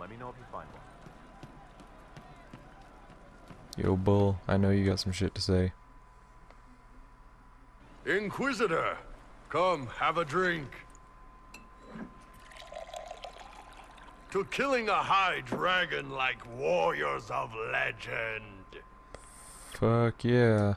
Let me know if you find one. Yo, Bull, I know you got some shit to say. Inquisitor, come have a drink. To killing a high dragon like warriors of legend. Fuck yeah.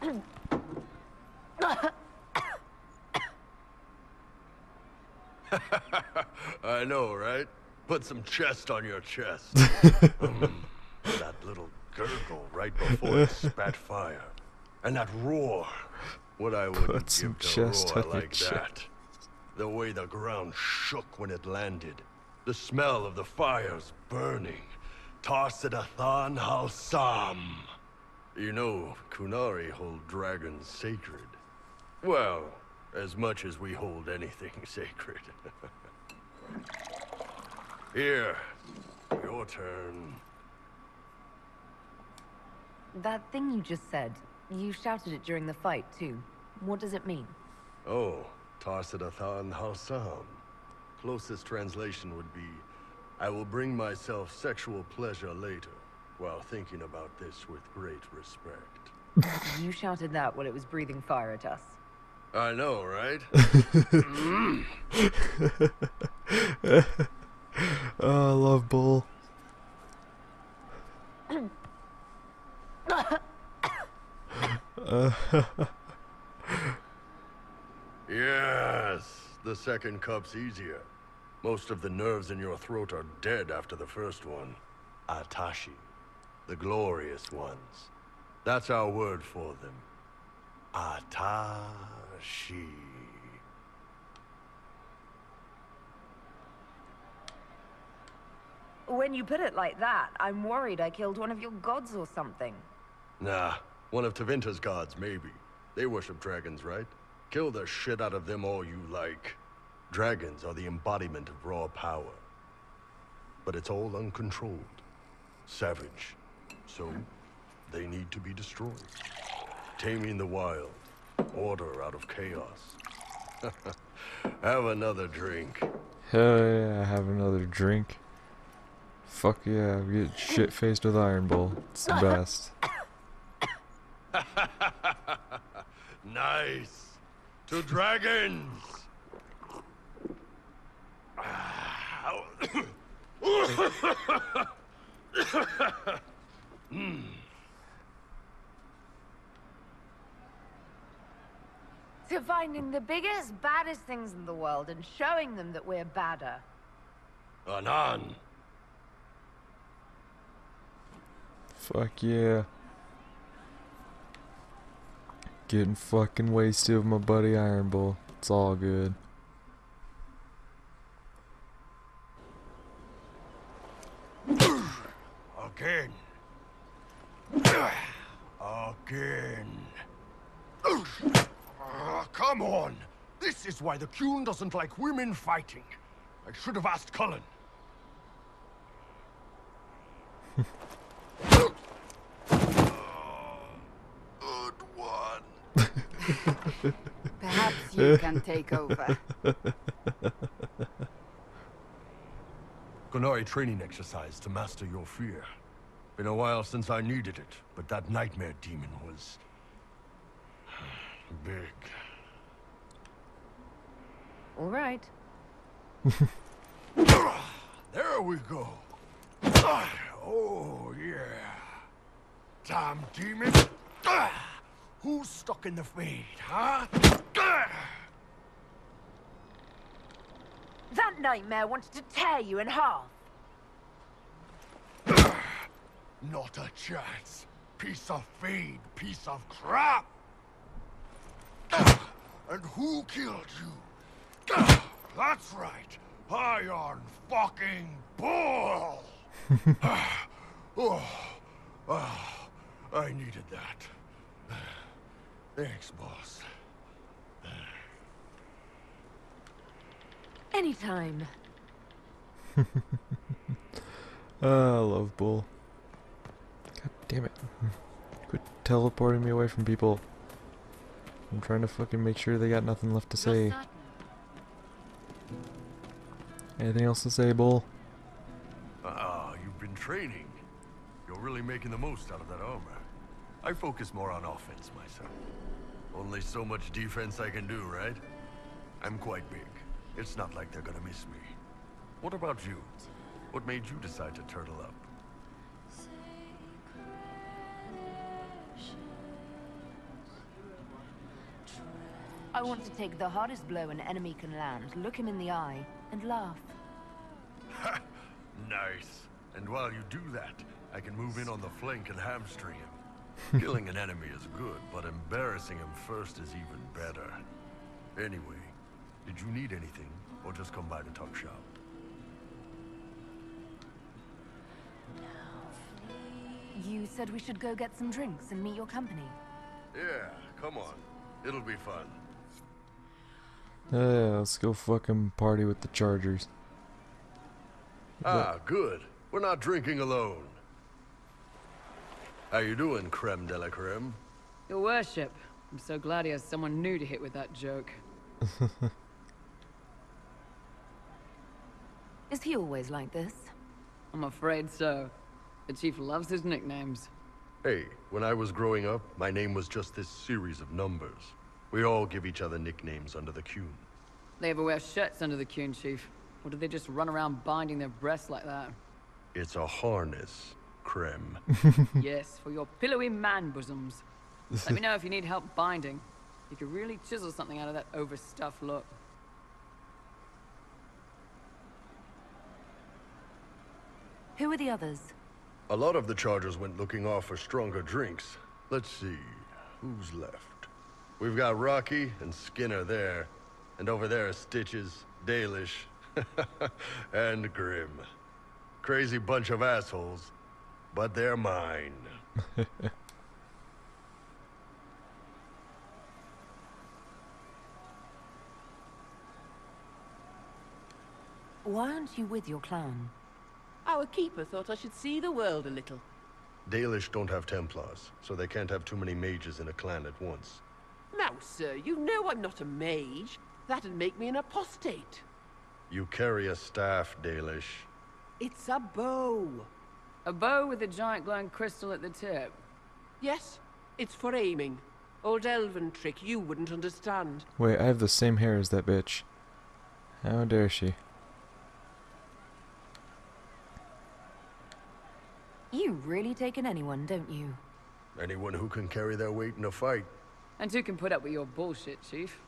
I know, right? Put some chest on your chest. Mm, that little gurgle right before it spat fire. And that roar. What I would Put some give to chest on like chest. that. The way the ground shook when it landed. The smell of the fires burning. Tarsidathan Halsam. You know, Qunari hold dragons sacred. Well, as much as we hold anything sacred. Here, your turn. That thing you just said, you shouted it during the fight, too. What does it mean? Oh, Tarsidathan Halsam. Closest translation would be, I will bring myself sexual pleasure later, while thinking about this with great respect. You shouted that while it was breathing fire at us. I know, right? Oh, mm. ah, I love Bull. yes, the second cup's easier. Most of the nerves in your throat are dead after the first one. Ataashi. The glorious ones. That's our word for them. Ataashi. When you put it like that, I'm worried I killed one of your gods or something. Nah, one of Tevinter's gods, maybe. They worship dragons, right? Kill the shit out of them all you like. Dragons are the embodiment of raw power. But it's all uncontrolled. Savage. So, they need to be destroyed. Taming the wild. Order out of chaos. Have another drink. Hell yeah, have another drink. Fuck yeah, we get shit faced with Iron Bull. It's the best. Nice. To dragons. Hmm. To finding the biggest, baddest things in the world and showing them that we're badder. Anan. Fuck yeah. Getting fucking wasted with my buddy Iron Bull. It's all good. Again. Again. Ah, come on. This is why the Qun doesn't like women fighting. I should have asked Cullen. Oh, good one. Perhaps you can take over. Qunari training exercise to master your fear. Been a while since I needed it, but that nightmare demon was... big. All right. There we go. Oh, yeah. Damn demon. Who's stuck in the fade, huh? That nightmare wanted to tear you in half. Not a chance. Piece of fade, piece of crap. And who killed you? That's right. Iron fucking Bull. oh, oh, I needed that. Thanks, boss. Anytime. Ah, I love Bull. God damn it. Quit teleporting me away from people. I'm trying to fucking make sure they got nothing left to say. Anything else to say, Bull? Ah, you've been training. You're really making the most out of that armor. I focus more on offense myself. Only so much defense I can do, right? I'm quite big. It's not like they're gonna miss me. What about you? What made you decide to turtle up? I want to take the hardest blow an enemy can land, look him in the eye, and laugh. Nice. And while you do that, I can move in on the flank and hamstring him. Killing an enemy is good, but embarrassing him first is even better. Anyway, did you need anything, or just come by to talk shop? You said we should go get some drinks and meet your company. Yeah, come on. It'll be fun. Yeah, let's go fucking party with the Chargers. Ah, good. We're not drinking alone. How you doing, creme de la creme? Your worship. I'm so glad he has someone new to hit with that joke. Is he always like this? I'm afraid so. The chief loves his nicknames. Hey, when I was growing up, my name was just this series of numbers. We all give each other nicknames under the Qun. They ever wear shirts under the Qun, chief? Or do they just run around binding their breasts like that? It's a harness, Krem. yes, for your pillowy man bosoms. Let me know if you need help binding. You could really chisel something out of that overstuffed look. Who are the others? A lot of the Chargers went looking off for stronger drinks. Let's see, who's left? We've got Rocky and Skinner there. And over there are Stitches, Dalish, and Grim. Crazy bunch of assholes, but they're mine. Why aren't you with your clan? Our keeper thought I should see the world a little. Dalish don't have Templars, so they can't have too many mages in a clan at once. Now, sir, you know I'm not a mage. That'd make me an apostate. You carry a staff, Dalish. It's a bow. A bow with a giant glowing crystal at the tip. Yes, it's for aiming. Old elven trick you wouldn't understand. Wait, I have the same hair as that bitch. How dare she? You really take in anyone, don't you? Anyone who can carry their weight in a fight. And who can put up with your bullshit, chief?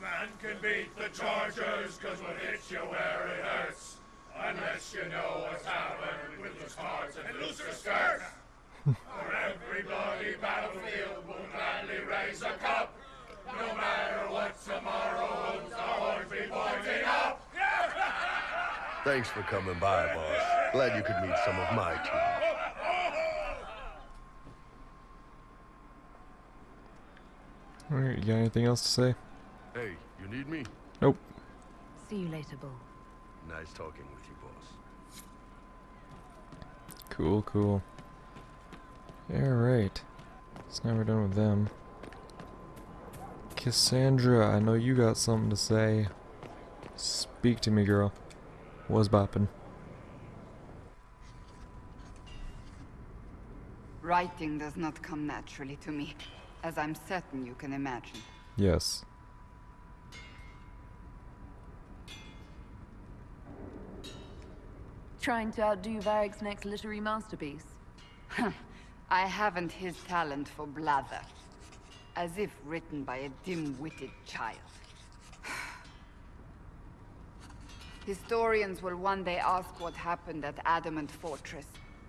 No Man can beat the Chargers, cause we'll hit you where it hurts. Unless you know what's happened with the cards and looser skirts. For every bloody battlefield will gladly raise a cup. No matter what tomorrow holds, our horns be pointing up. Thanks for coming by, boss. Glad you could meet some of my team. Alright, you got anything else to say? Hey, you need me? Nope. See you later, Bull. Nice talking with you, boss. Cool, cool. Alright. So now we're done with them. Cassandra, I know you got something to say. Speak to me, girl. Was bopping. Writing does not come naturally to me, as I'm certain you can imagine. Yes. Trying to outdo Varric's next literary masterpiece. I haven't his talent for blather. As if written by a dim-witted child. Historians will one day ask what happened at Adamant Fortress,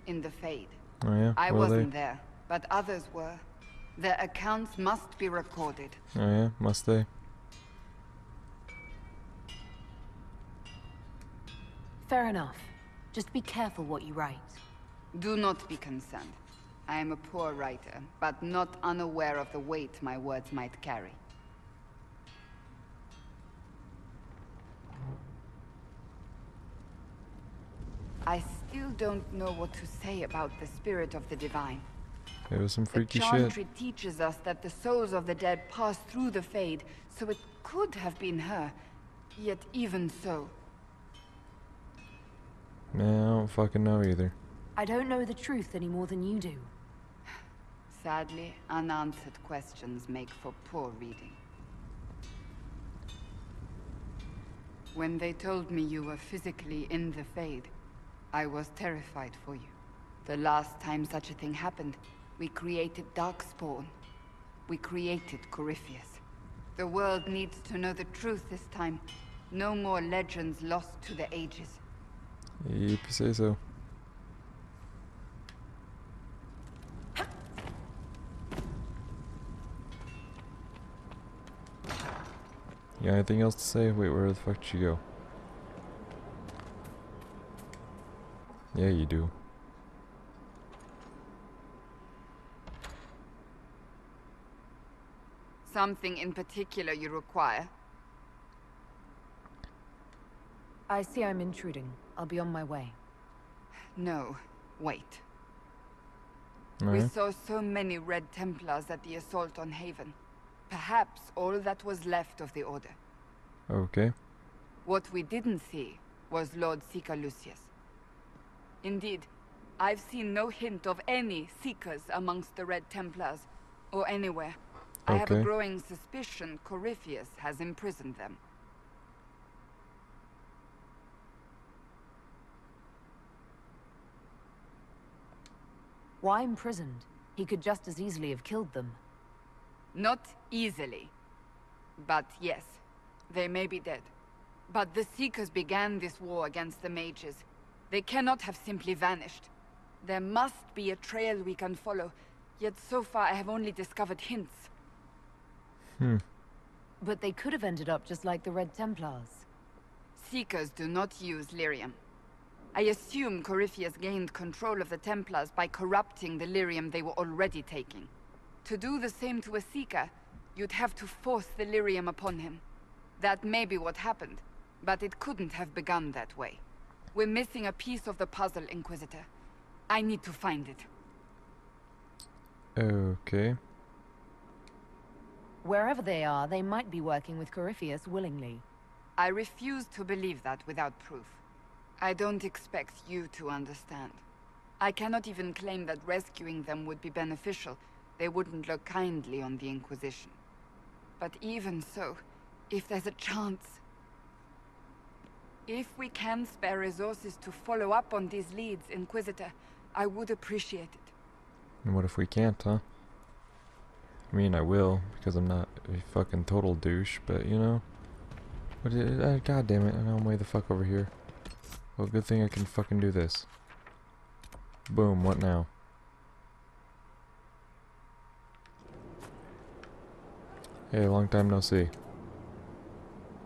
in the Fade. Oh yeah? I Were wasn't they? there, but others were. Their accounts must be recorded. Oh yeah? Must they? Fair enough. Just be careful what you write. Do not be concerned. I am a poor writer, but not unaware of the weight my words might carry. I still don't know what to say about the spirit of the divine. It was some The freaky shit. Chantry teaches us that the souls of the dead pass through the Fade, so it could have been her. Yet even so, Man, I don't fucking know either. I don't know the truth any more than you do. sadly, unanswered questions make for poor reading. When they told me you were physically in the Fade, I was terrified for you. The last time such a thing happened, we created Darkspawn. We created Corypheus. The world needs to know the truth this time. No more legends lost to the ages. Yep, you say so. Got anything else to say? Wait, where the fuck did you go? Yeah, you do. Something in particular you require? I see I'm intruding. I'll be on my way. No, wait. Mm-hmm. We saw so many Red Templars at the assault on Haven. Perhaps all that was left of the Order. Okay. What we didn't see was Lord Seeker Lucius. Indeed, I've seen no hint of any Seekers amongst the Red Templars, or anywhere. I have a growing suspicion Corypheus has imprisoned them. Why imprisoned? He could just as easily have killed them. Not easily. But yes, they may be dead. But the Seekers began this war against the mages. They cannot have simply vanished. There must be a trail we can follow, yet so far I have only discovered hints. Hmm. But they could have ended up just like the Red Templars. Seekers do not use lyrium. I assume Corypheus gained control of the Templars by corrupting the lyrium they were already taking. To do the same to a Seeker, you'd have to force the lyrium upon him. That may be what happened, but it couldn't have begun that way. We're missing a piece of the puzzle, Inquisitor. I need to find it. Okay. Wherever they are, they might be working with Corypheus willingly. I refuse to believe that without proof. I don't expect you to understand. I cannot even claim that rescuing them would be beneficial. They wouldn't look kindly on the Inquisition. But even so, if there's a chance... If we can spare resources to follow up on these leads, Inquisitor, I would appreciate it. And what if we can't, huh? I mean, I will, because I'm not a fucking total douche, but you know. What is, uh, God damn it, I know I'm way the fuck over here. Well, good thing I can fucking do this. Boom, what now? Hey, long time no see.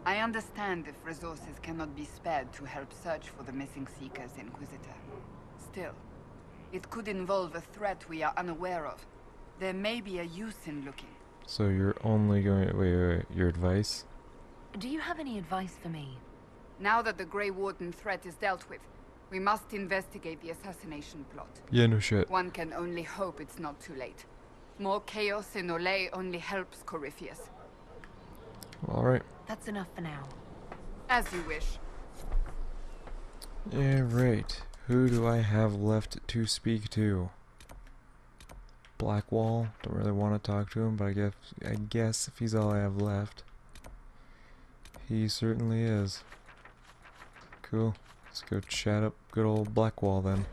I understand if resources cannot be spared to help search for the missing Seekers, Inquisitor. Still, it could involve a threat we are unaware of. There may be a use in looking. So you're only going, wait, wait, wait, your advice? Do you have any advice for me? Now that the Grey Warden threat is dealt with, we must investigate the assassination plot. Yeah, no shit. One can only hope it's not too late. More chaos in Orlais only helps Corypheus. Alright. That's enough for now. As you wish. Yeah, right. Who do I have left to speak to? Blackwall. Don't really want to talk to him, but I guess I guess if he's all I have left, he certainly is. Cool. Let's go chat up good old Blackwall then.